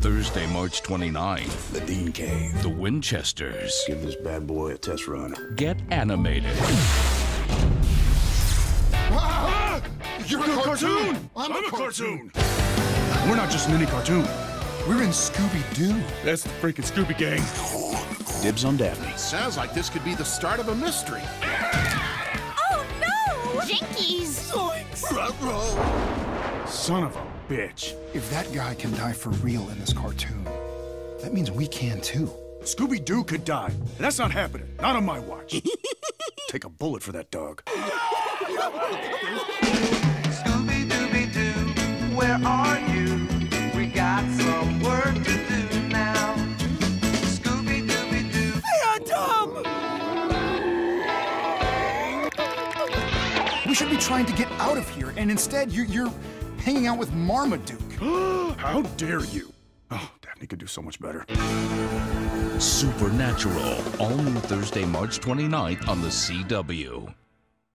Thursday, March 29th. The Dean Cave. The Winchesters. Give this bad boy a test run. Get animated. You're a cartoon! I'm a cartoon! We're not just mini cartoon. We're in Scooby-Doo. That's the freaking Scooby Gang. Dibs on Daphne. Sounds like this could be the start of a mystery. Oh no! Jinkies! Son of a bitch. If that guy can die for real in this cartoon, that means we can too. Scooby Doo could die. And that's not happening. Not on my watch. Take a bullet for that dog. Scooby Dooby Doo, where are you? We got some work to do now. Scooby Dooby Doo. We should be trying to get out of here, and instead you're, you're hanging out with Marmaduke. How dare you? Oh, Daphne could do so much better. Supernatural. All new Thursday, March 29th on the CW.